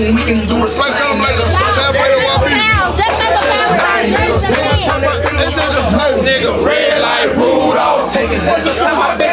soon. We can do the Let's tell them halfway to YB. Nigga, red like Rudolph. Take his ass to my bed